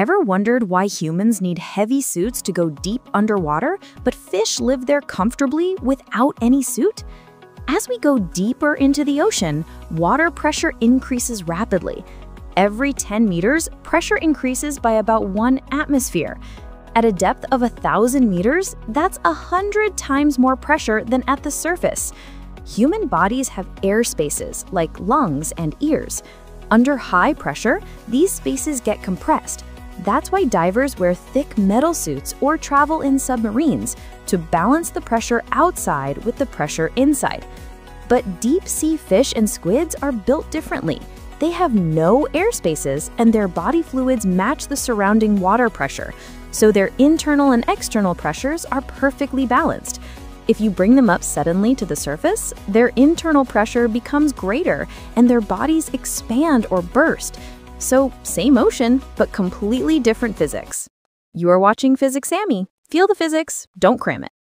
Ever wondered why humans need heavy suits to go deep underwater, but fish live there comfortably without any suit? As we go deeper into the ocean, water pressure increases rapidly. Every 10 meters, pressure increases by about one atmosphere. At a depth of a thousand meters, that's a hundred times more pressure than at the surface. Human bodies have air spaces, like lungs and ears. Under high pressure, these spaces get compressed. That's why divers wear thick metal suits or travel in submarines to balance the pressure outside with the pressure inside. But deep sea fish and squids are built differently. They have no air spaces and their body fluids match the surrounding water pressure, so their internal and external pressures are perfectly balanced. If you bring them up suddenly to the surface, their internal pressure becomes greater and their bodies expand or burst. So, same ocean, but completely different physics. You are watching PhysiXdemy. Feel the physics, don't cram it.